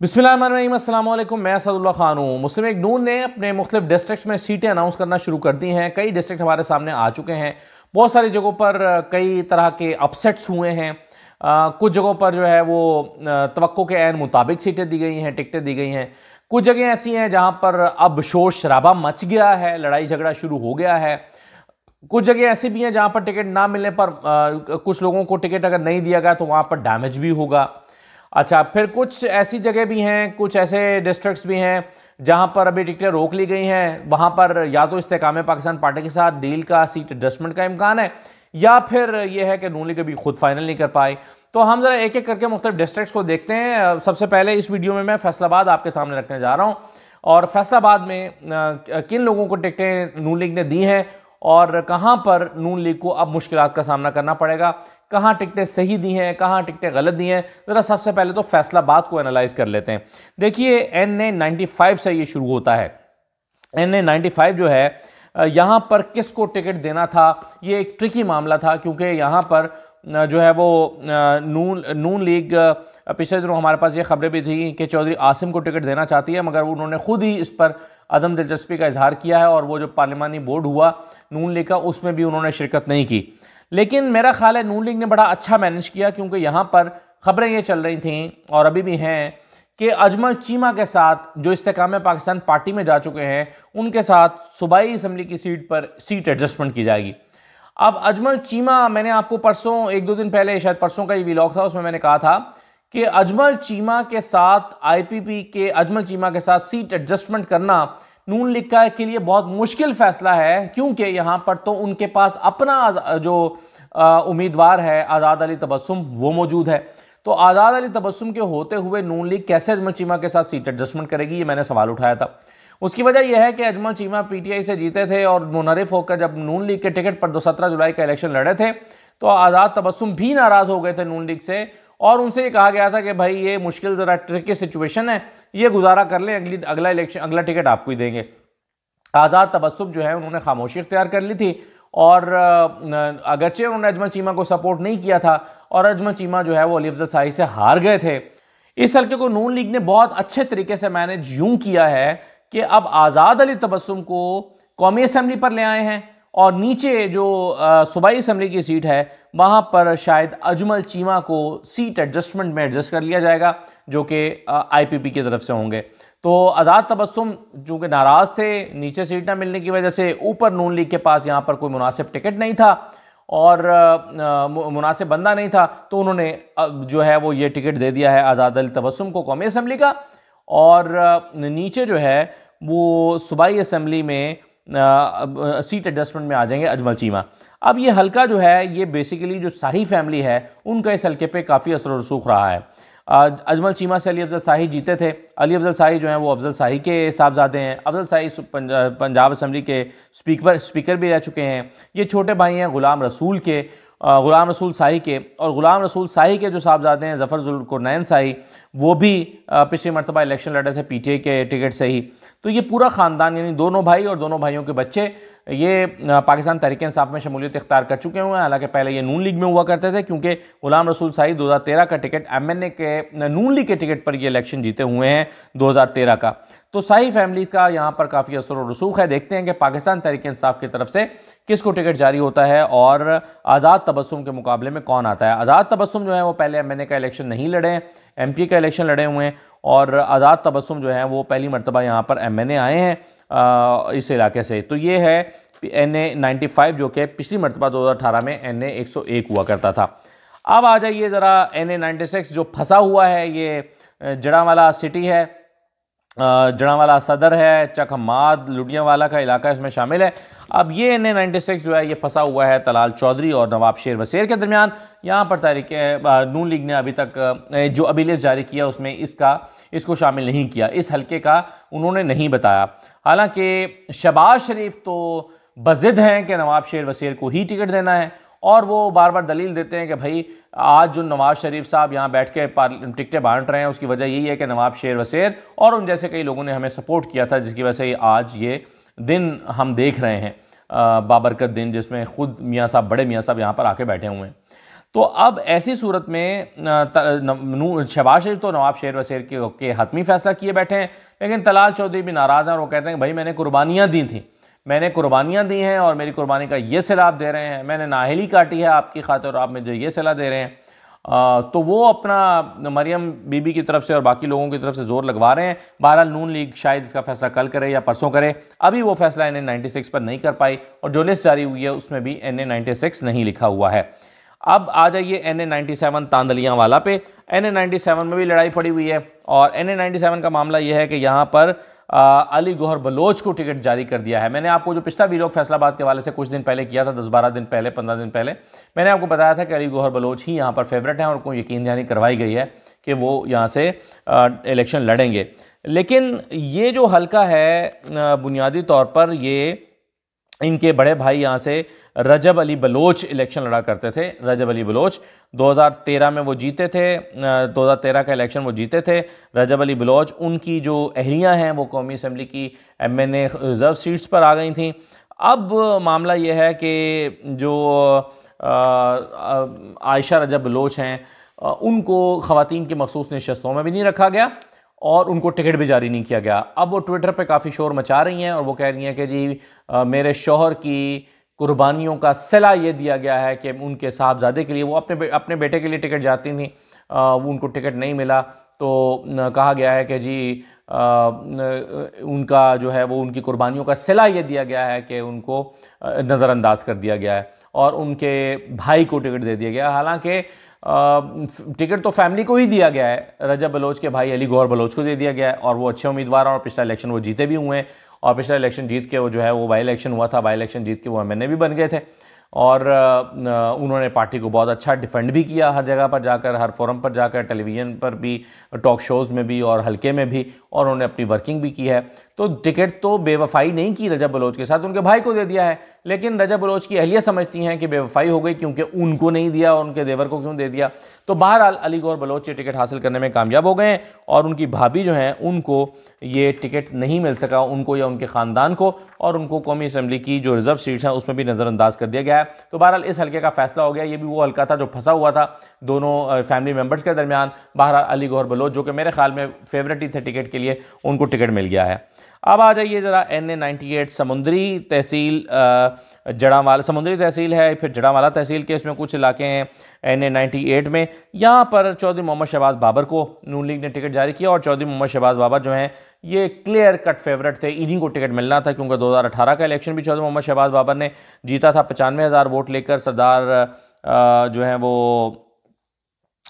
बिस्मिल्लाम मैं सदुल्ला खान हूँ। मुस्लिम एक नून ने अपने मुख्तलिफ़ डिस्ट्रिक्ट में सीटें अनाउंस करना शुरू कर दी हैं। कई डिस्ट्रिक्ट हमारे सामने आ चुके हैं। बहुत सारी जगहों पर कई तरह के अपसेट्स हुए हैं। आ, कुछ जगहों पर जो है वो तो के एन मुताबिक सीटें दी गई हैं टिकटें दी गई हैं। कुछ जगह ऐसी हैं जहाँ पर अब शोर शराबा मच गया है लड़ाई झगड़ा शुरू हो गया है। कुछ जगह ऐसी भी हैं जहाँ पर टिकट ना मिलने पर कुछ लोगों को टिकट अगर नहीं दिया गया तो वहाँ पर डैमेज भी होगा। अच्छा फिर कुछ ऐसी जगह भी हैं, कुछ ऐसे डिस्ट्रिक्ट्स भी हैं, जहाँ पर अभी टिकटें रोक ली गई हैं, वहाँ पर या तो इस्तेकाम पाकिस्तान पार्टी के साथ डील का सीट एडजस्टमेंट का इम्कान है, या फिर यह है कि नून लीग अभी खुद फाइनल नहीं कर पाए। तो हम ज़रा एक एक करके मुख्तु डिस्ट्रिक्ट को देखते हैं। सबसे पहले इस वीडियो में मैं फैसलाबाद आपके सामने रखने जा रहा हूँ, और फैसलाबाद में किन लोगों को टिकटें नून लीग ने दी हैं और कहाँ पर नून लीग को अब मुश्किल का सामना करना पड़ेगा? कहाँ टिकटें सही दी हैं, कहाँ टिकटें गलत दी हैं? ज़रा सबसे पहले तो फैसलाबाद को एनालाइज कर लेते हैं। देखिए एन ए नाइन्टी फाइव से ये शुरू होता है। एन ए नाइन्टी फाइव जो है यहाँ पर किसको टिकट देना था? ये एक ट्रिकी मामला था, क्योंकि यहाँ पर जो है वो नून नून लीग पिछले दिनों हमारे पास ये खबरें भी थी कि चौधरी आसिम को टिकट देना चाहती है, मगर उन्होंने खुद ही इस पर अदम दिलचस्पी का इजहार किया है और वो जो पार्लिमानी बोर्ड हुआ, नून लीग का, उसमें भी उन्होंने शिरकत नहीं की। लेकिन मेरा ख्याल है नून लीग ने बड़ा अच्छा मैनेज किया, क्योंकि यहाँ पर खबरें ये चल रही थी और अभी भी हैं कि अजमल चीमा के साथ जो इस्तेकाम पाकिस्तान पार्टी में जा चुके हैं, उनके साथ सूबाई असम्बली की सीट पर सीट एडजस्टमेंट की जाएगी। अब अजमल चीमा, मैंने आपको परसों, एक दो दिन पहले, शायद परसों का ये व्लॉग था, उसमें मैंने कहा था कि अजमल चीमा के साथ आईपीपी के, अजमल चीमा के साथ सीट एडजस्टमेंट करना नून लीग का के लिए बहुत मुश्किल फैसला है, क्योंकि यहाँ पर तो उनके पास अपना, जो उम्मीदवार है, आज़ाद अली तबस्सुम, वो मौजूद है। तो आज़ाद अली तबस्सुम के होते हुए नून लीग कैसे अजमल चीमा के साथ सीट एडजस्टमेंट करेगी, ये मैंने सवाल उठाया था। उसकी वजह यह है कि अजमल चीमा पीटीआई से जीते थे और मुनरफ होकर जब नून लीग के टिकट पर दो सत्रह जुलाई का इलेक्शन लड़े थे तो आज़ाद तबस्सुम भी नाराज़ हो गए थे नून लीग से और उनसे ये कहा गया था कि भाई ये मुश्किल, ज़रा ट्रिकी सिचुएशन है, ये गुजारा कर लें, अगली, अगला इलेक्शन अगला टिकट आपको ही देंगे। आज़ाद तबस्सुम जो है, उन्होंने खामोशी इख्तियार कर ली थी और अगरचे उन्होंने अजमल चीमा को सपोर्ट नहीं किया था और अजमल चीमा जो है, वो अली अफजल शाही से हार गए थे। इस हल्के को नून लीग ने बहुत अच्छे तरीके से मैनेज यूँ किया है कि अब आज़ाद अली तबस्सुम को कौमी असम्बली पर ले आए हैं। और नीचे जो सूबाई असम्बली की सीट है, वहाँ पर शायद अजमल चीमा को सीट एडजस्टमेंट में एडजस्ट कर लिया जाएगा, जो कि आईपीपी की तरफ़ से होंगे। तो आज़ाद तबस्सुम चूँकि नाराज़ थे, नीचे सीट ना मिलने की वजह से ऊपर नून लीग के पास यहाँ पर कोई मुनासिब टिकट नहीं था और मुनासिब बंदा नहीं था तो उन्होंने जो है वो ये टिकट दे दिया है आज़ाद अली तबस्सुम को कौमी असम्बली का। और नीचे जो है, वो सूबाई असम्बली में सीट एडजस्टमेंट में आ जाएँगे अजमल चीमा। अब ये हल्का जो है, ये बेसिकली जो शाही फैमिली है, उनका इस हल्के पे काफ़ी असर रसूख रहा है। अजमल चीमा से अली अफजल शाही जीते थे। अली अफजल शाही जो हैं, वो अफजल शाही के साहबजादे हैं। अफजल शाही पंजाब असम्बली के स्पीकर स्पीकर भी रह चुके हैं। ये छोटे भाई हैं ग़ुलाम रसूल के ग़ुलाम रसूल शाही के। और ग़ुलाम रसूल शाही के जो साहबजादे हैं, जफ़र नैन शाही, वो भी पिछली मरतबा इलेक्शन लड़े थे पी के टिकट से ही। तो ये पूरा ख़ानदान, यानी दोनों भाई और दोनों भाइयों के बच्चे, ये पाकिस्तान तहरीक इंसाफ में शमूलियत इख्तार कर चुके हुए हैं। हालाँकि पहले ये नून लीग में हुआ करते थे, क्योंकि गुलाम रसूल साई 2013 का टिकट एमएनए के नून लीग के टिकट पर ये इलेक्शन जीते हुए हैं 2013 का। तो साई फैमिली का यहाँ पर काफ़ी असर और रसूख है। देखते हैं कि पाकिस्तान तहरीक इंसाफ की तरफ़ से किसको टिकट जारी होता है और आज़ाद तबस्सुम के मुकाबले में कौन आता है। आज़ाद तबसम जो है, वो पहले एमएनए का इलेक्शन नहीं लड़े हैं, एम का इलेक्शन लड़े हुए हैं और आज़ाद तबसम जो है, वो पहली मरतबा यहाँ पर एम एन ए आए हैं इस इलाके से। तो ये है एन ए नाइन्टी फाइव, जो कि पिछली मरतबा दो हज़ार अठारह में एन ए एक सौ एक हुआ करता था। अब आ जाइए ज़रा एन ए नाइन्टी सिक्स, जो फंसा हुआ है, ये जड़ावाला सिटी है जड़ावाला सदर है, चकमाद, लुडियावाला का इलाका इसमें शामिल है। अब ये एन ए नाइन्टी सिक्स जो है, ये फंसा हुआ है तलाल चौधरी और नवाब शेर वसीर के दरमियान। यहाँ पर तारीख नून लीग ने अभी तक जो अभी लिस्ट जारी किया, उसमें इसका इसको शामिल नहीं किया। इस हल्के का उन्होंने नहीं बताया। हालाँकि शबाज शरीफ तो बजिद हैं कि नवाब शेर वसीर को ही टिकट देना है और वो बार बार दलील देते हैं कि भाई, आज जो नवाज़ शरीफ साहब यहाँ बैठ के टिकटें बांट रहे हैं, उसकी वजह यही है कि नवाब शेर वसीर और उन जैसे कई लोगों ने हमें सपोर्ट किया था, जिसकी वजह से आज ये दिन हम देख रहे हैं। बाबरकत दिन, जिसमें खुद मियाँ साहब, बड़े मियाँ साहब यहाँ पर आके बैठे हुए हैं। तो अब ऐसी सूरत में शबाज शरीफ तो नवाब शेर वसीर के, के हतमी फैसला किए बैठे हैं लेकिन तलाल चौधरी भी नाराज़ हैं और वो कहते हैं भाई मैंने कुर्बानियाँ दी थी। मैंने कुर्बानियाँ दी हैं और मेरी कुर्बानी का ये सैलाब दे रहे हैं मैंने नाहली काटी है आपकी खातिर आप मुझे ये सलाह दे रहे हैं। आ, तो वो अपना मरियम बीबी की तरफ़ से और बाकी लोगों की तरफ़ से ज़ोर लगवा रहे हैं। बहरहाल नून लीग शायद इसका फैसला कल करे या परसों करे। अभी वो फैसला एन ए पर नहीं कर पाई और जो लिस्ट जारी हुई है उसमें भी एन ए नहीं लिखा हुआ है। अब आ जाइए एन ए नाइन्टी सेवन वाला पे। एन ए नाइन्टी सेवन में भी लड़ाई पड़ी हुई है और एन ए नाइन्टी सेवन का मामला यह है कि यहाँ पर आ, अली गौहर बलोच को टिकट जारी कर दिया है। मैंने आपको जो पिछला वीडियो फैसलाबाद के वाले से कुछ दिन पहले किया था दस बारह दिन पहले पंद्रह दिन पहले मैंने आपको बताया था कि अली गौहर बलोच ही यहाँ पर फेवरेट हैं और उनको यकीन दहानी करवाई गई है कि वो यहाँ से इलेक्शन लड़ेंगे। लेकिन ये जो हल्का है बुनियादी तौर पर ये इनके बड़े भाई यहाँ से रजब अली बलोच इलेक्शन लड़ा करते थे रजब अली बलोच। 2013 में वो जीते थे 2013 का इलेक्शन वो जीते थे। रजब अली बलोच उनकी जो अहलियाँ हैं वो कौमी असम्बली की M N A reserve seats पर आ गई थी। अब मामला ये है कि जो आयशा रजब बलोच हैं उनको ख़वान की मखसूस नशस्तों में भी नहीं रखा गया और उनको टिकट भी जारी नहीं किया गया। अब वो ट्विटर पे काफ़ी शोर मचा रही हैं और वो कह रही हैं कि जी आ, मेरे शोहर की कुर्बानियों का सिला ये दिया गया है कि उनके साहबजादे के लिए वो अपने अपने बेटे के लिए टिकट जाती थी वो उनको टिकट नहीं मिला। तो कहा गया है कि जी आ, उनका जो है वो उनकी कुर्बानियों का सिला ये दिया गया है कि उनको नज़रअंदाज कर दिया गया है और उनके भाई को टिकट दे दिया गया हालाँकि टिकट तो फैमिली को ही दिया गया है। रजब बलोच के भाई अली गौर बलोच को दे दिया गया है और वो अच्छे उम्मीदवार हैं और पिछला इलेक्शन वो जीते भी हुए हैं। और पिछला इलेक्शन जीत के वो जो है, वो बाई इलेक्शन हुआ था बाई इलेक्शन जीत के वो एमएनए भी बन गए थे। और उन्होंने पार्टी को बहुत अच्छा डिफेंड भी किया हर जगह पर जाकर, हर फोरम पर जाकर टेलीविज़न पर भी टॉक शोज़ में भी और हल्के में भी। और उन्होंने अपनी वर्किंग भी की है। तो टिकट तो बेवफाई नहीं की रजा बलोच के साथ, उनके भाई को दे दिया है। लेकिन रजा बलोच की अहलियत समझती हैं कि बेवफाई हो गई क्योंकि उनको नहीं दिया और उनके देवर को क्यों दे दिया। तो बहरहाल, अली गौर बलोच ये टिकट हासिल करने में कामयाब हो गए और उनकी भाभी जो हैं, उनको ये टिकट नहीं मिल सका। उनको या उनके ख़ानदान को और उनको कौमी असम्बली की जो रिज़र्व सीट्स हैं, उसमें भी नज़रअंदाज कर दिया गया है। तो बहरहाल, इस हल्के का फैसला हो गया। ये भी वो हल्का था जो फंसा हुआ था दोनों फैमिली मेंबर्स के दरमियान। बहरहाल, अली गौर बलोच, जो कि मेरे ख्याल में फेवरेट ही थे टिकट के लिए उनको टिकट मिल गया है। अब आ जाइए ज़रा एन ए नाइन्टी एट समुंदरी तहसील जड़ावाला। समुद्री तहसील है, फिर जड़ावाला तहसील के इसमें कुछ इलाके हैं एन ए में। यहाँ पर चौधरी मोहम्मद शहबाज बाबर को नून लीग ने टिकट जारी किया और चौधरी मोहम्मद शहबाज बाबर जो हैं, ये क्लियर कट फेवरेट थे। इन्हीं को टिकट मिलना था क्योंकि 2018 का इलेक्शन भी चौधरी मोहम्मद शहबाज बाबर ने जीता था। पचानवे हज़ार वोट लेकर सरदार जो है वो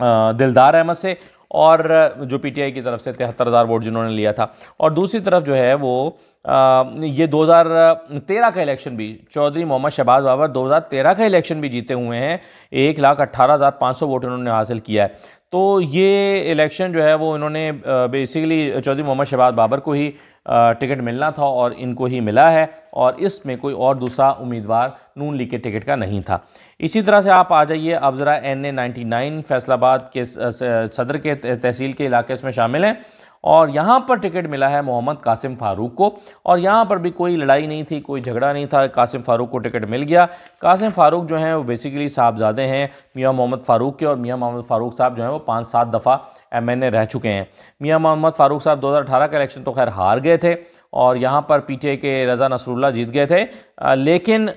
दिलदार अहमद से। और जो पीटीआई की तरफ़ से तिहत्तर हज़ार वोट जिन्होंने लिया था। और दूसरी तरफ़ जो है वो ये 2013 का इलेक्शन भी, चौधरी मोहम्मद शहबाज बाबर 2013 का इलेक्शन भी जीते हुए हैं। एक लाख अट्ठारह हज़ार पाँच सौ वोट उन्होंने हासिल किया है। तो ये इलेक्शन जो है वो इन्होंने बेसिकली चौधरी मोहम्मद शहबाज बाबर को ही टिकट मिलना था और इनको ही मिला है और इसमें कोई और दूसरा उम्मीदवार नून लीग के टिकट का नहीं था। इसी तरह से आप आ जाइए, अब ज़रा N A ninety nine Faisalabad के सदर के तहसील के इलाके इसमें शामिल हैं। और यहाँ पर टिकट मिला है मोहम्मद कासिम फ़ारूक को। और यहाँ पर भी कोई लड़ाई नहीं थी, कोई झगड़ा नहीं था। कासिम फ़ारूक को टिकट मिल गया। कासिम फ़ारूक जो हैं, वो बेसिकली साहबजादे हैं, मियाँ मोहम्मद फ़ारूक के। और मियाँ मोहम्मद फ़ारूक साहब जो हैं, वो पाँच सात दफ़ा एम एन ए रह चुके हैं। मियाँ मोहम्मद फ़ारूक साहब दो हज़ार अठारह का इलेक्शन तो खैर हार गए थे। और यहाँ पर पीटीआई के रज़ा नसरुल्ला जीत गए थे। लेकिन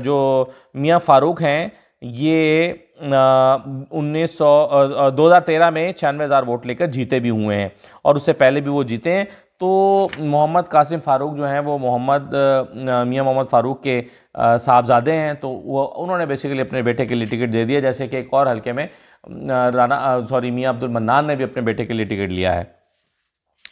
जो मियाँ फ़ारूक हैं, ये उन्नीस सौ दो हज़ार तेरह में छियानवे हज़ार वोट लेकर जीते भी हुए हैं और उससे पहले भी वो जीते हैं। तो मोहम्मद कासिम फ़ारूक जो हैं, वो मोहम्मद मियाँ मोहम्मद फ़ारूक के साहबजादे हैं। तो वो, उन्होंने बेसिकली अपने बेटे के लिए टिकट दे दिया, जैसे कि एक और हल्के में राना सॉरी मियाँ अब्दुल मन्नान ने भी अपने बेटे के लिए टिकट लिया है।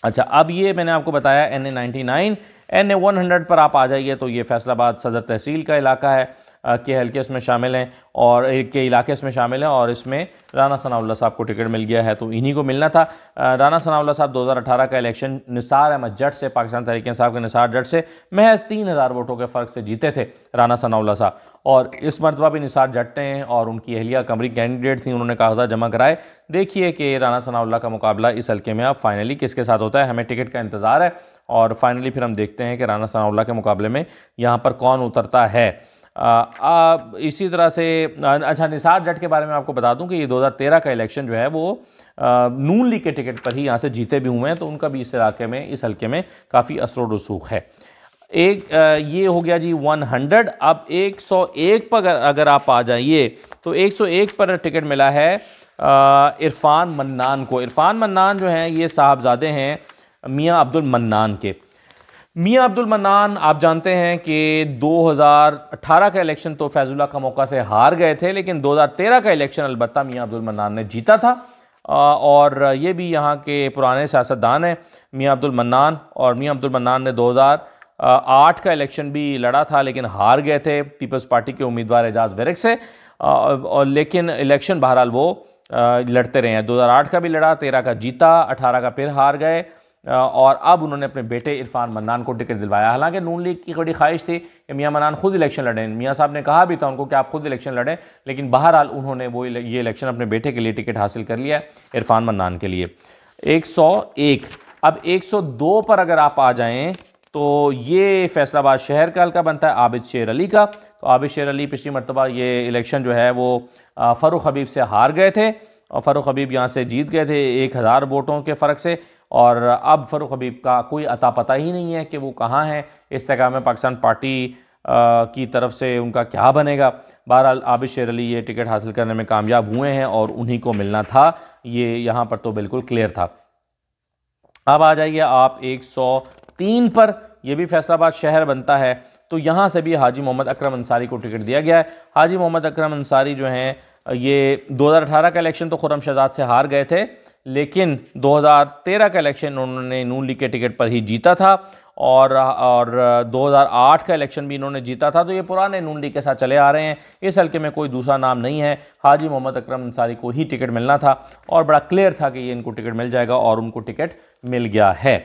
अच्छा अब ये मैंने आपको बताया N A ninety nine N A one hundred पर आप आ जाइए तो ये फैसलाबाद सदर तहसील का इलाका है। के हल्के इसमें शामिल हैं और के इलाके इसमें शामिल हैं और इसमें राना सनाउल्ला साहब को टिकट मिल गया है तो इन्हीं को मिलना था। राना सनाउल्ला साहब 2018 का इलेक्शन निसार अहमद जट से, पाकिस्तान तहरीक साहब के निसार जट से। महज तीन हज़ार वोटों के फ़र्क से जीते थे राना सनाउल्ला साहब। और इस मरतबा भी निसार जट हैं और उनकी अहलिया कमरी कैंडिडेट थी, उन्होंने कागजात जमा कराए। देखिए कि राना सनाउल्ला का मुकाबला इस हल्के में अब फाइनली किसके साथ होता है, हमें टिकट का इंतज़ार है। और फाइनली फिर हम देखते हैं कि राना सनाउल्ला के मुकाबले में यहाँ पर कौन उतरता है। इसी तरह से अच्छा निसार जट के बारे में आपको बता दूँ कि ये 2013 का इलेक्शन जो है वो नून लीग के टिकट पर ही यहाँ से जीते भी हुए हैं तो उनका भी इस इलाके में, इस हल्के में काफ़ी असर रसूख है। एक ये हो गया जी 100 अब 101 पर अगर आप आ जाइए तो 101 पर टिकट मिला है इरफान मन्नान को। इरफान मन्नान जो हैं, ये साहबजादे हैं मियाँ अब्दुल मन्नान के। मियाँ अब्दुल मन्नान, आप जानते हैं कि 2018 का इलेक्शन तो फैजुल्ला का मौका से हार गए थे, लेकिन 2013 का इलेक्शन अलबत्ता मियाँ अब्दुल मन्नान ने जीता था। और ये भी यहाँ के पुराने सियासतदान हैं, मियाँ अब्दुल मन्नान, और मियाँ अब्दुल मन्नान ने 2008 का इलेक्शन भी लड़ा था, लेकिन हार गए थे। पीपल्स पार्टी के उम्मीदवार एजाज वेरिक से। और लेकिन इलेक्शन बहरहाल वो लड़ते रहे हैं। 2008 का भी लड़ा, तेरह का जीता 18 का फिर हार गए। और अब उन्होंने अपने बेटे इरफान मन्नान को टिकट दिलवाया। हालाँकि नून लीग की बड़ी ख्वाहिश थी कि मियाँ मन्नान खुद इलेक्शन लड़ें। मियाँ साहब ने कहा भी था उनको कि आप खुद इलेक्शन लड़ें, लेकिन बहरहाल उन्होंने वो ये इलेक्शन अपने बेटे के लिए टिकट हासिल कर लिया इरफान मन्नान के लिए। एक सौ एक। अब एक सौ दो पर अगर आप आ जाएँ तो ये फैसलाबाद शहर का हल्का बनता है, आबिद शेर अली का। तो आबिद शेर अली पिछली मरतबा ये इलेक्शन जो है वो फ़ारूक हबीब से हार गए थे, और फ़ारूक हबीब यहाँ से जीत गए थे एक हज़ार वोटों के फ़र्क से। और अब फ़ारूक हबीब का कोई अता पता ही नहीं है कि वो कहाँ हैं। इस तक में पाकिस्तान पार्टी की तरफ़ से उनका क्या बनेगा। बहरहाल, आबिद शेर अली ये टिकट हासिल करने में कामयाब हुए हैं और उन्हीं को मिलना था। ये यहाँ पर तो बिल्कुल क्लियर था। अब आ जाइए आप 103 पर। यह भी फैसलाबाद शहर बनता है। तो यहाँ से भी हाजी मोहम्मद अकरम अंसारी को टिकट दिया गया है। हाजी मोहम्मद अकरम अंसारी जो हैं, ये 2018 का इलेक्शन तो खुरम शहजाद से हार गए थे। लेकिन 2013 का इलेक्शन उन्होंने नून लीग के टिकट पर ही जीता था और और 2008 का इलेक्शन भी इन्होंने जीता था तो ये पुराने नून लीग के साथ चले आ रहे हैं। इस हल्के में कोई दूसरा नाम नहीं है। हाजी मोहम्मद अकरम अंसारी को ही टिकट मिलना था और बड़ा क्लियर था कि ये इनको टिकट मिल जाएगा और उनको टिकट मिल गया है।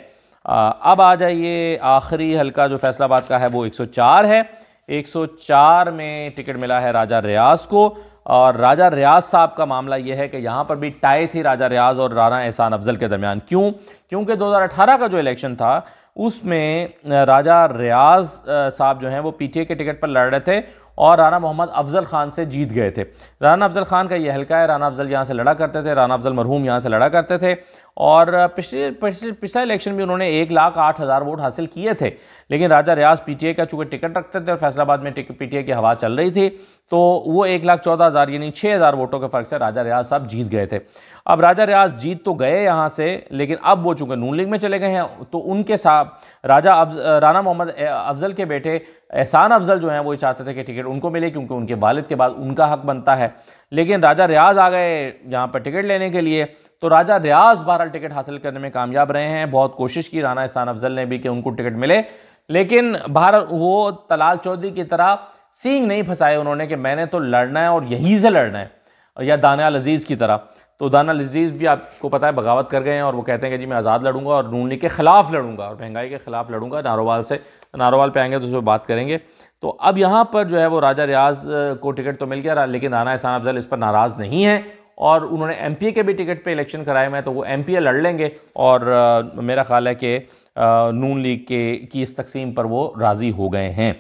आ, अब आ जाइए आखिरी हल्का जो फैसलाबाद का है वो 104 है। 104 में टिकट मिला है राजा रियाज को। और राजा रियाज साहब का मामला यह है कि यहाँ पर भी टाई थी राजा रियाज और राना एहसान अफजल के दरमियान। क्यों? क्योंकि 2018 का जो इलेक्शन था, उसमें राजा रियाज साहब जो हैं वो पीटीए के टिकट पर लड़ रहे थे और राना मोहम्मद अफजल खान से जीत गए थे। राना अफजल खान का ये हल्का है राना अफजल यहाँ से लड़ा करते थे राना अफजल मरहूम यहाँ से लड़ा करते थे और पिछले पिछले, पिछला इलेक्शन भी उन्होंने एक लाख आठ हज़ार वोट हासिल किए थे। लेकिन राजा रियाज पीटीए का चूँकि टिकट रखते थे और फैसलाबाद में पीटीए की हवा चल रही थी तो वो एक लाख चौदह हज़ार यानी छः हज़ार वोटों के फ़र्क से राजा रियाज साहब जीत गए थे। अब राजा रियाज जीत तो गए यहाँ से, लेकिन अब वो चूँकि नून लीग में चले गए हैं तो उनके साथ राजा राना मोहम्मद अफजल के बेटे एहसान अफजल जो हैं, वो चाहते थे कि टिकट उनको मिले क्योंकि उनके वालिद के बाद उनका हक बनता है। लेकिन राजा रियाज आ गए यहाँ पर टिकट लेने के लिए तो राजा रियाज बहरहाल टिकट हासिल करने में कामयाब रहे हैं। बहुत कोशिश की राना एहसान अफजल ने भी कि उनको टिकट मिले। लेकिन भारत वो तलाल चौधरी की तरह सींग नहीं फंसाए उन्होंने कि मैंने तो लड़ना है और यहीं से लड़ना है, या दानियाल अज़ीज़ की तरह। तो दाना लजीज़ भी आपको पता है बगावत कर गए हैं और वो कहते हैं कि जी मैं आज़ाद लड़ूँगा और नून के ख़िलाफ़ लड़ूँगा और महँगाई के ख़िलाफ़ लड़ूँगा। नारोवाल से, नारोवाल पे आएँगे तो उसमें बात करेंगे। तो अब यहाँ पर जो है वो राजा रियाज को टिकट तो मिल गया, लेकिन राना एहसान अफजल इस पर नाराज़ नहीं है। और उन्होंने एमपीए के भी टिकट पर इलेक्शन कराए हैं तो वो एमपीए लड़ लेंगे और आ, मेरा ख्याल है कि नून लीग के की इस तकसीम पर वो राज़ी हो गए हैं।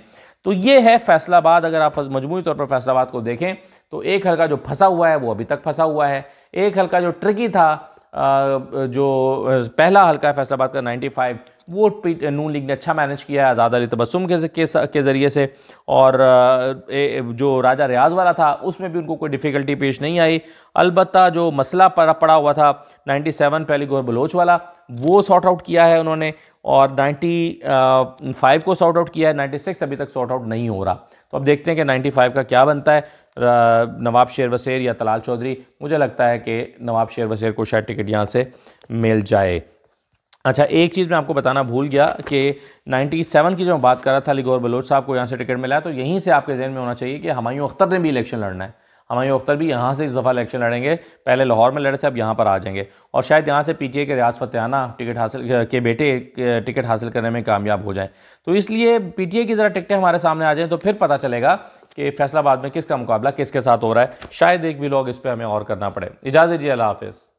तो ये है फैसलाबाद अगर आप मजमू तौर पर फैसलाबाद को देखें तो एक हल्का जो फंसा हुआ है वो अभी तक फंसा हुआ है। एक हल्का जो ट्रिकी था जो पहला हल्का है फैसलाबाद का 95 वो नून लीग ने अच्छा मैनेज किया है, आज़ाद अली तबसम के के ज़रिए से। और जो राजा रियाज वाला था, उसमें भी उनको कोई डिफ़िकल्टी पेश नहीं आई। अलबत् जो मसला पड़ा हुआ था 97 पहली गोर बलोच वाला, वो सॉर्ट आउट किया है उन्होंने। और 95 को सॉर्ट आउट किया है 96 अभी तक सॉर्ट आउट नहीं हो रहा। तो अब देखते हैं कि 95 का क्या बनता है। नवाब शेर वसेर या तलाल चौधरी, मुझे लगता है कि नवाब शेर वसेर को शायद टिकट यहाँ से मिल जाए। अच्छा एक चीज़ मैं आपको बताना भूल गया कि 97 की जो मैं बात कर रहा था अली गौर बलोच साहब को यहाँ से टिकट मिला है तो यहीं से आपके जहन में होना चाहिए कि हमायूं अख्तर ने भी इलेक्शन लड़ना है। हमायूं अख्तर भी यहाँ से इस दफ़ा इलेक्शन लड़ेंगे, पहले लाहौर में लड़े थे अब यहाँ पर आ जाएँगे। और शायद यहाँ से पीटीए के रियाज फतेहाना टिकट हासिल के बेटे टिकट हासिल करने में कामयाब हो जाए। तो इसलिए पीटीए की ज़रा टिकटें हमारे सामने आ जाएँ तो फिर पता चलेगा कि फैसलाबाद में किसका मुकाबला किसके साथ हो रहा है। शायद एक भी लोग इस पर हमें और करना पड़े। इजाज़त जी अल्लाह हाफिज़।